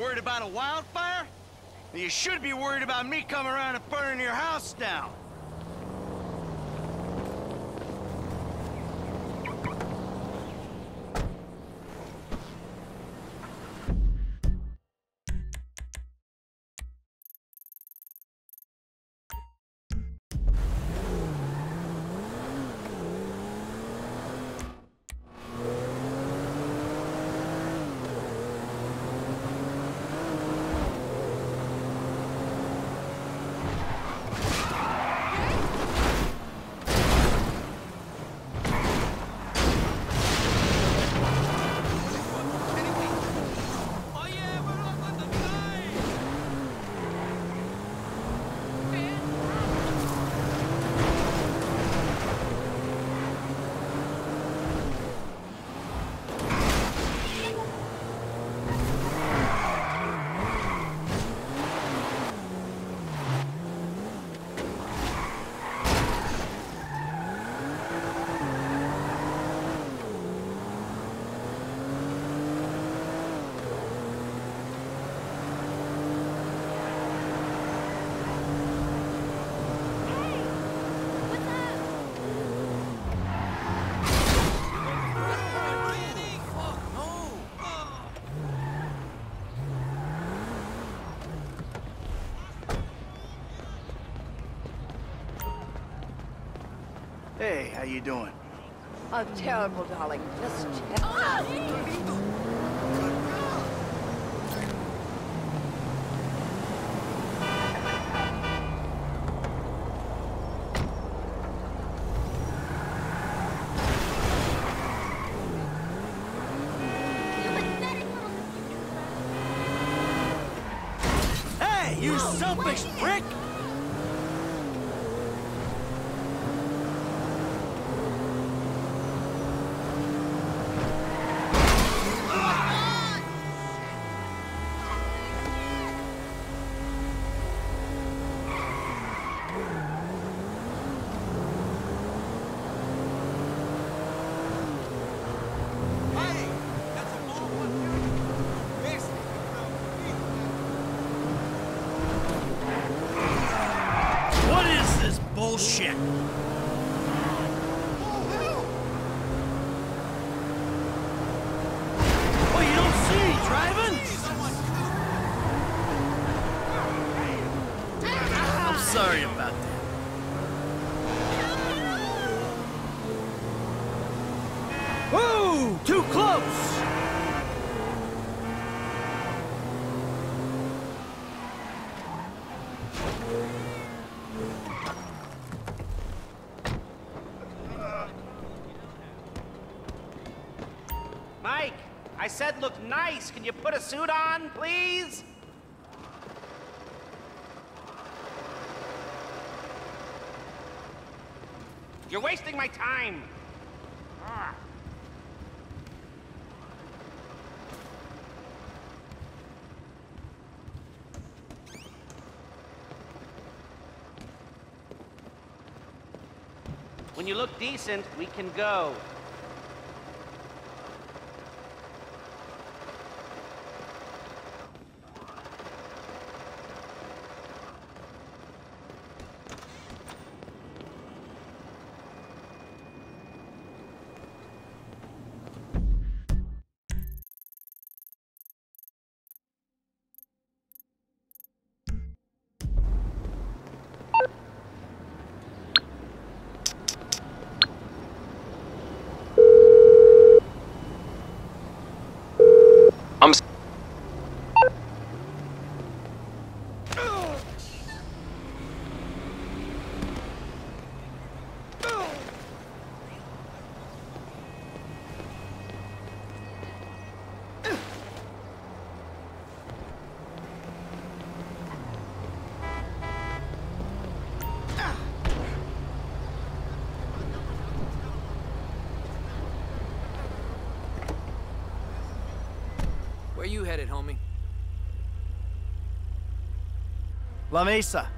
worried about a wildfire? You should be worried about me coming around and burning your house down. How you doing? Oh, terrible, darling. Just hmm. terrible. Hey, you selfish prick! Sorry about that. Whoa! Too close! Mike, I said look nice. Can you put a suit on, please? You're wasting my time. When you look decent, we can go. Headed, homie? La Mesa.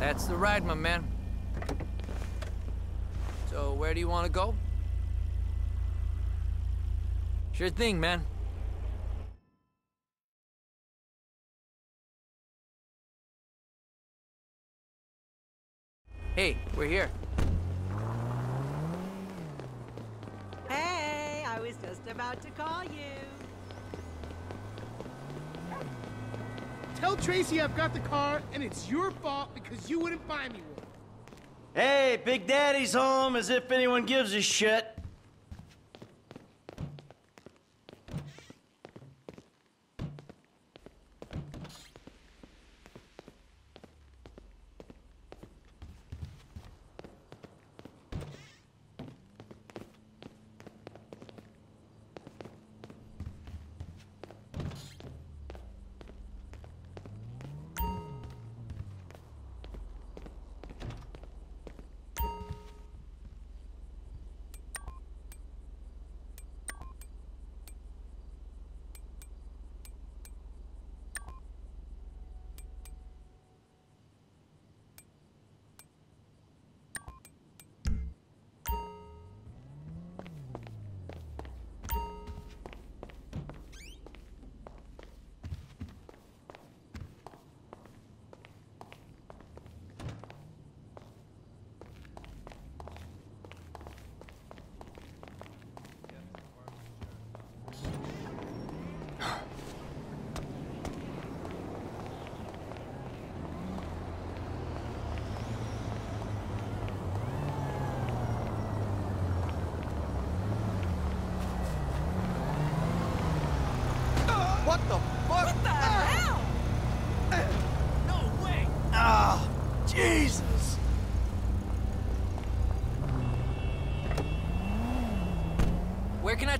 That's the ride, my man. So, where do you want to go? Sure thing, man. Hey, we're here. Was just about to call you. Tell Tracy I've got the car, and it's your fault because you wouldn't buy me one. Hey, Big Daddy's home, as if anyone gives a shit.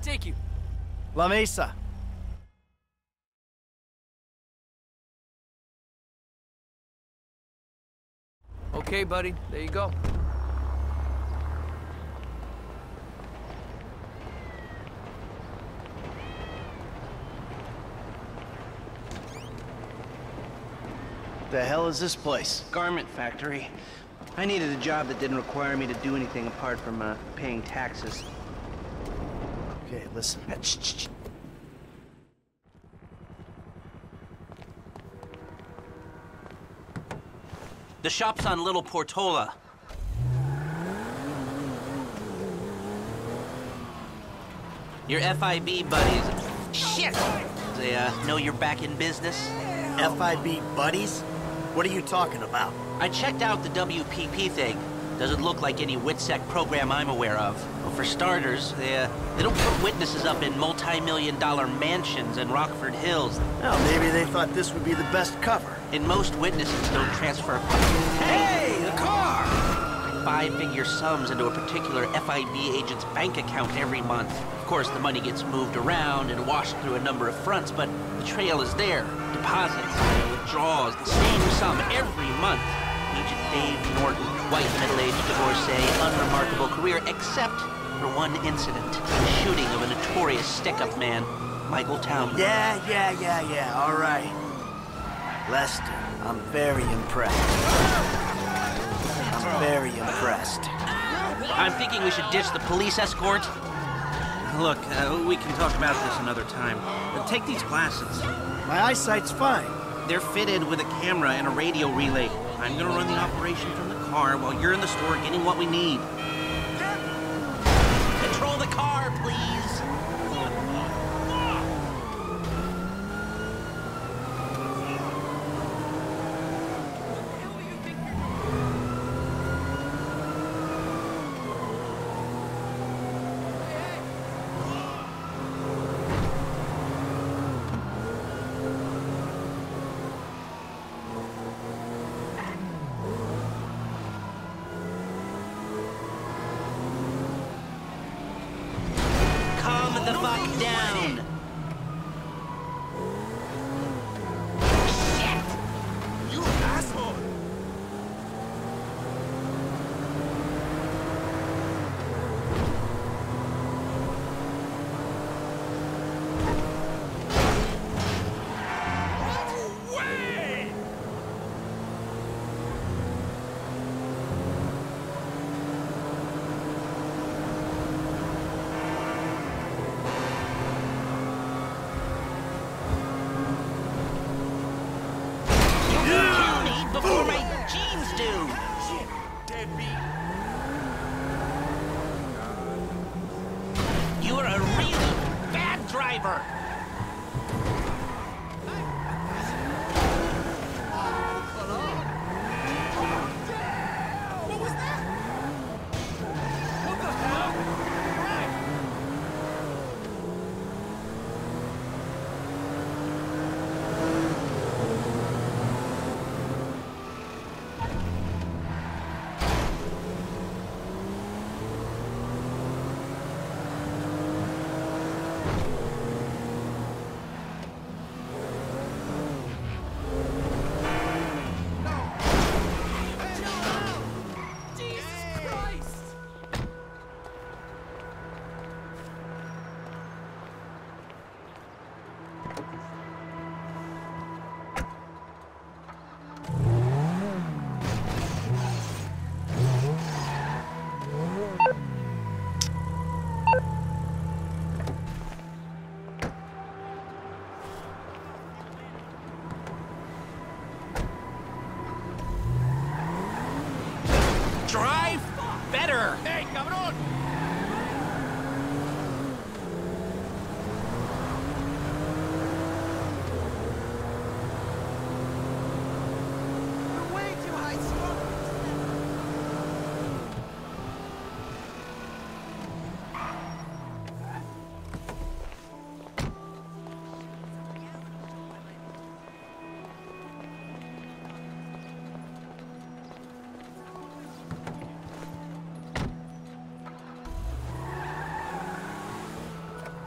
Take you? La Mesa. Okay, buddy. There you go. The hell is this place? Garment factory. I needed a job that didn't require me to do anything apart from uh, paying taxes. Okay, listen. Shh, shh, shh. The shop's on Little Portola. Your FIB buddies. Shit! They uh, know you're back in business. FIB buddies? What are you talking about? I checked out the WPP thing. Doesn't look like any WITSEC program I'm aware of. Well, for starters, they, uh, they don't put witnesses up in multi-million dollar mansions in Rockford Hills. Well, maybe they thought this would be the best cover. And most witnesses don't transfer Hey, the car! five-figure sums into a particular FIB agent's bank account every month. Of course, the money gets moved around and washed through a number of fronts, but the trail is there. Deposits, withdrawals, the same sum every month. Agent Dave Norton, white middle-aged divorcee, unremarkable career, except for one incident. The shooting of a notorious stick-up man, Michael Townley. Yeah, yeah, yeah, yeah, all right. Lester, I'm very impressed. I'm very impressed. I'm thinking we should ditch the police escort. Look, uh, we can talk about this another time. Uh, take these glasses. My eyesight's fine. They're fitted with a camera and a radio relay. I'm gonna run the operation from the car while you're in the store getting what we need.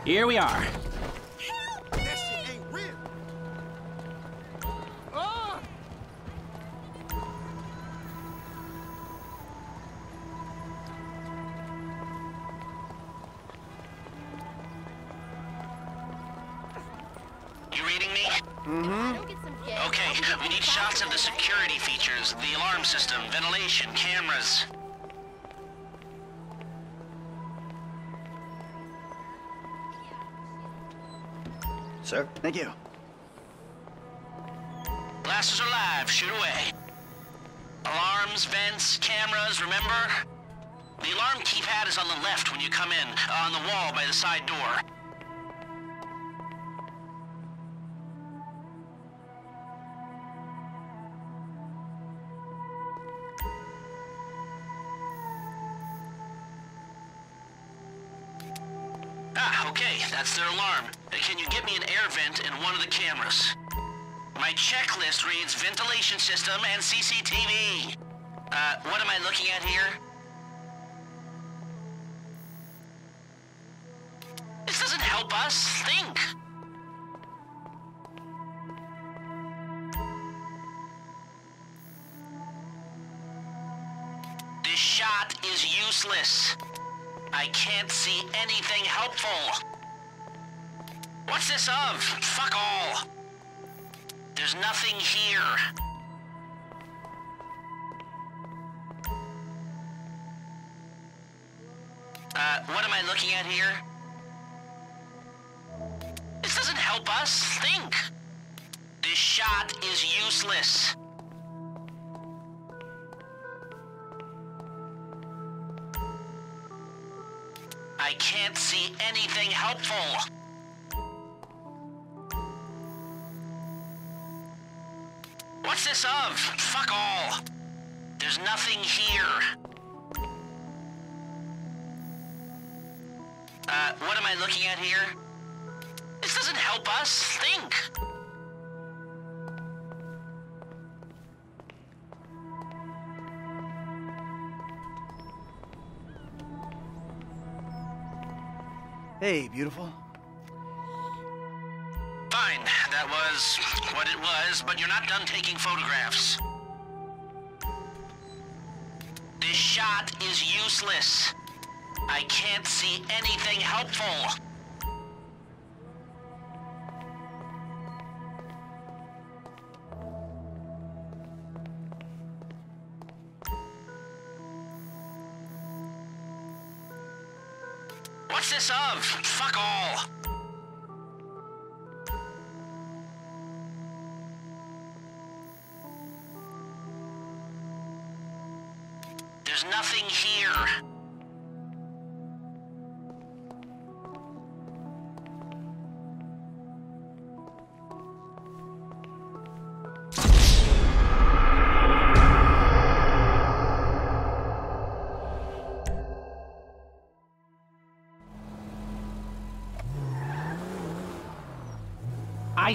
Here we are. That shit ain't real. You reading me? Mm-hmm. Okay, we need shots of the security features, the alarm system, ventilation, cameras. Sir? Thank you. Blasters are live, shoot away. Alarms, vents, cameras, remember? The alarm keypad is on the left when you come in, uh, on the wall by the side door. Can you get me an air vent in one of the cameras? My checklist reads ventilation system and CCTV. Uh, what am I looking at here? This doesn't help us. Think. This shot is useless. I can't see anything helpful. What's this of? Fuck all. There's nothing here. Uh, what am I looking at here? This doesn't help us. Think. This shot is useless. I can't see anything helpful. What's this of? Fuck all. There's nothing here. Uh, what am I looking at here? This doesn't help us. Think. Hey, beautiful. Was what it was, but you're not done taking photographs. This shot is useless. I can't see anything helpful. What's this of? Fuck all.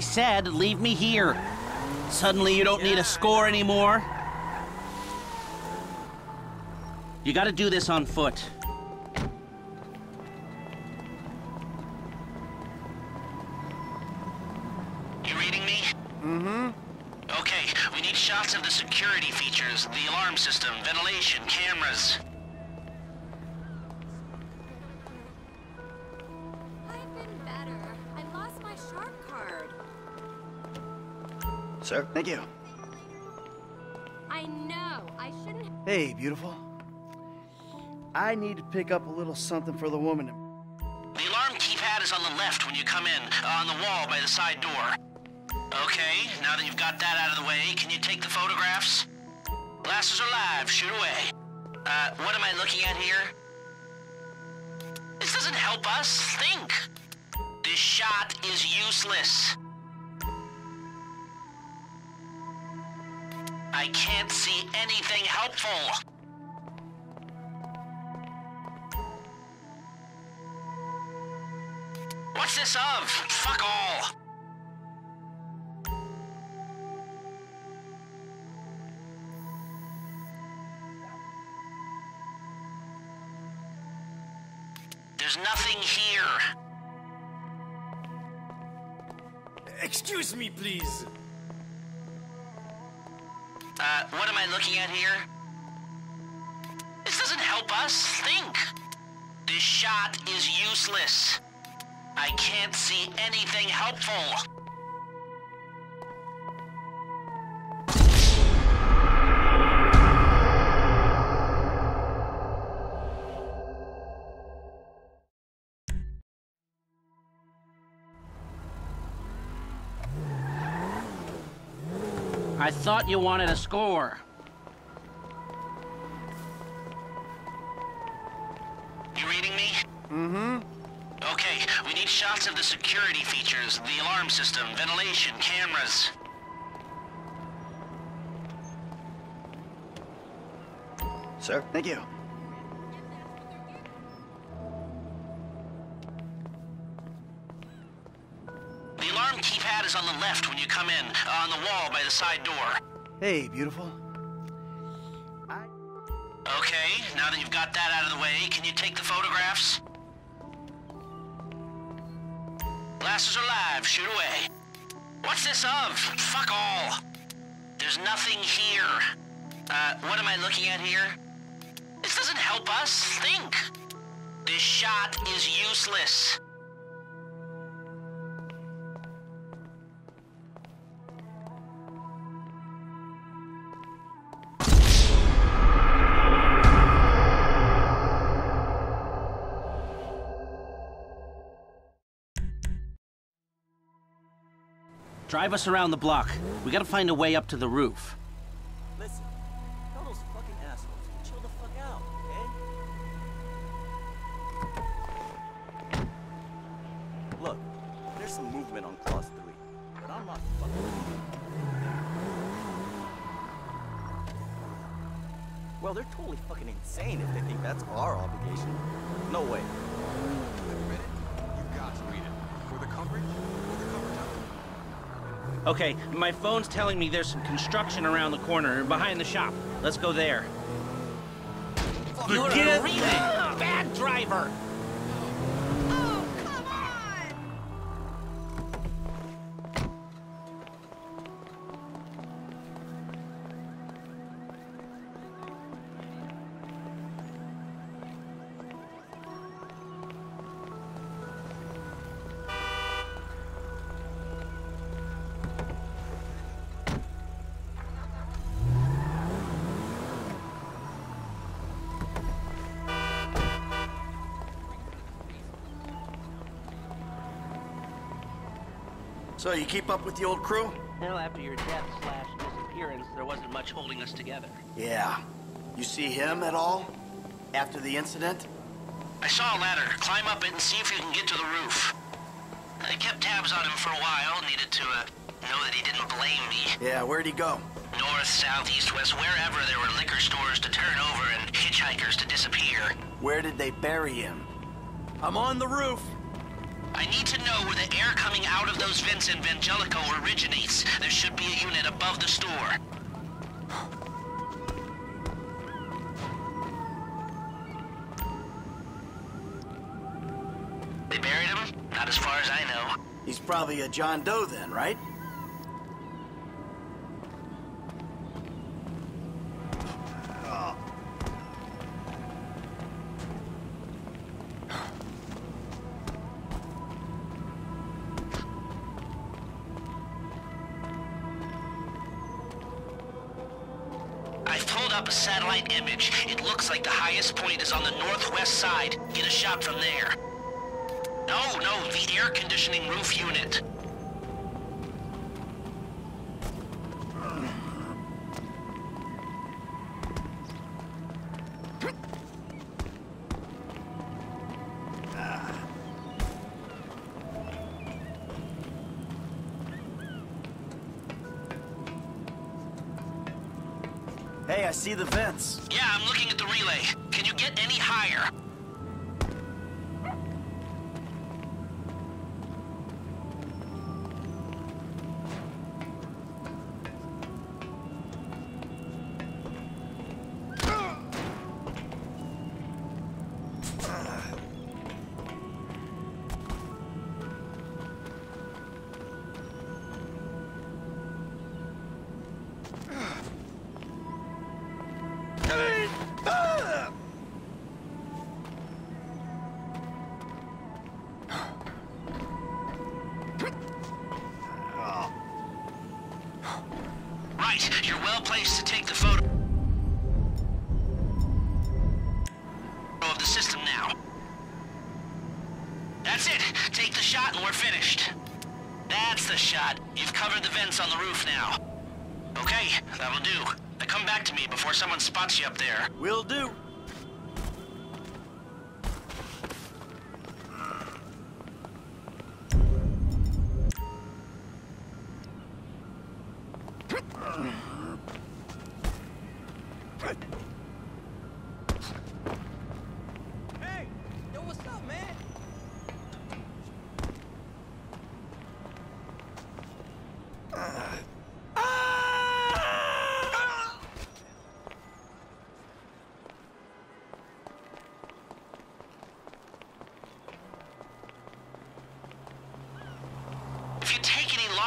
Said leave me here. Suddenly you don't need a score anymore? You gotta do this on foot. You reading me? Mm-hmm. Okay, we need shots of the security features, the alarm system, ventilation, cameras. Sir? Thank you. I know. I shouldn't. Hey, beautiful. I need to pick up a little something for the woman. The alarm keypad is on the left when you come in, on the wall by the side door. Okay, now that you've got that out of the way, can you take the photographs? Glasses are live, shoot away. Uh, what am I looking at here? This doesn't help us, think. This shot is useless. I can't see anything helpful. What's this of? Fuck all. Shot is useless. I can't see anything helpful. I thought you wanted a score. Mm-hmm. Okay, we need shots of the security features, the alarm system, ventilation, cameras. Sir? Thank you. The alarm keypad is on the left when you come in, on the wall by the side door. Hey, beautiful. Okay, now that you've got that out of the way, can you take the photographs? Glasses are shoot away. What's this of? Fuck all. There's nothing here. Uh, what am I looking at here? This doesn't help us, think. This shot is useless. Drive us around the block. We gotta find a way up to the roof. Listen, tell those fucking assholes chill the fuck out, okay? Look, there's some movement on clause three, but I'm not fucking. Well, they're totally fucking insane if they think that's our obligation. No way. Okay, my phone's telling me there's some construction around the corner, behind the shop. Let's go there. You're a really bad driver. So, you keep up with the old crew? Well, after your death slash disappearance, there wasn't much holding us together. Yeah. You see him at all? After the incident? I saw a ladder. Climb up it and see if you can get to the roof. I kept tabs on him for a while. Needed to uh, know that he didn't blame me. Yeah, where'd he go? North, south, east, west, wherever there were liquor stores to turn over and hitchhikers to disappear. Where did they bury him? I'm on the roof. I need to know where the air coming out of those vents in Vangelico originates. There should be a unit above the store. They buried him? Not as far as I know. He's probably a John Doe then, right? Up a satellite image. It looks like the highest point is on the northwest side. Get a shot from there. No, no, the air conditioning roof unit. The.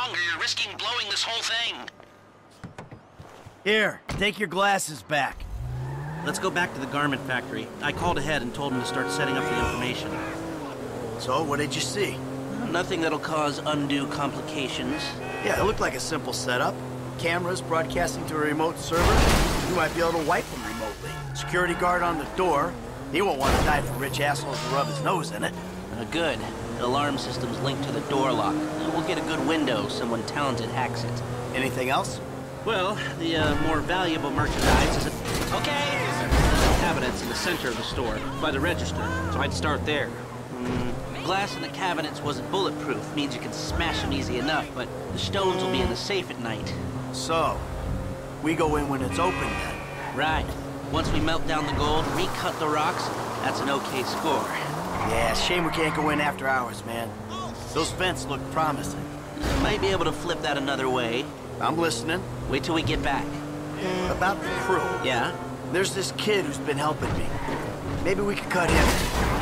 Longer, you're risking blowing this whole thing. Here, take your glasses back. Let's go back to the garment factory. I called ahead and told him to start setting up the information. So, what did you see? Nothing that'll cause undue complications. Yeah, it looked like a simple setup. Cameras broadcasting to a remote server. You might be able to wipe them remotely. Security guard on the door. He won't want to die for rich assholes to rub his nose in it. Uh, good. The alarm system's linked to the door lock. We'll get a good window. Someone talented hacks it. Anything else? Well, the uh, more valuable merchandise is Okay. cabinets in the center of the store, by the register. So I'd start there. Glass in the cabinets wasn't bulletproof. Means you can smash them easy enough, but the stones will be in the safe at night. So, we go in when it's open then. Right. Once we melt down the gold, recut the rocks, that's an okay score. Yeah, shame we can't go in after hours, man. Those vents look promising. Might be able to flip that another way. I'm listening. Wait till we get back. Hmm. About the crew. Yeah? There's this kid who's been helping me. Maybe we could cut him.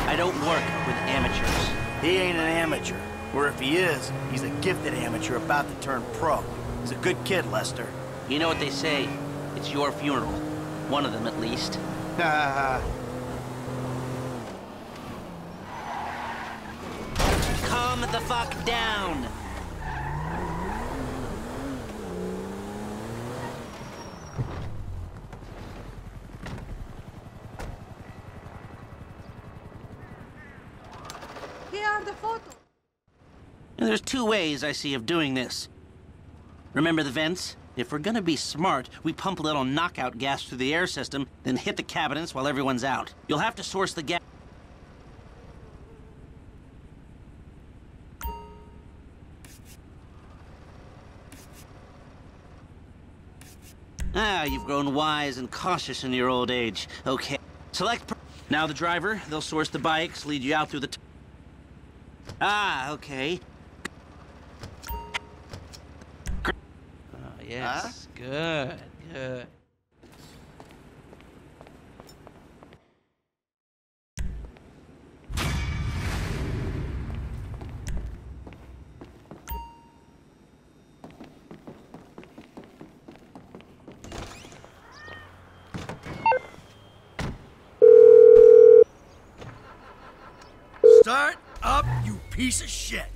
I don't work with amateurs. He ain't an amateur. Or if he is, he's a gifted amateur about to turn pro. He's a good kid, Lester. You know what they say. It's your funeral. One of them, at least. Calm the fuck down! Here are the photos. There's two ways I see of doing this. Remember the vents? If we're gonna be smart, we pump a little knockout gas through the air system, then hit the cabinets while everyone's out. You'll have to source the gas. Ah, you've grown wise and cautious in your old age. Okay. Select. Per- now the driver, they'll source the bikes, lead you out through the. T- Ah, okay. Oh, yes. Good, good. Start up, you piece of shit.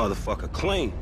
Motherfucker clean.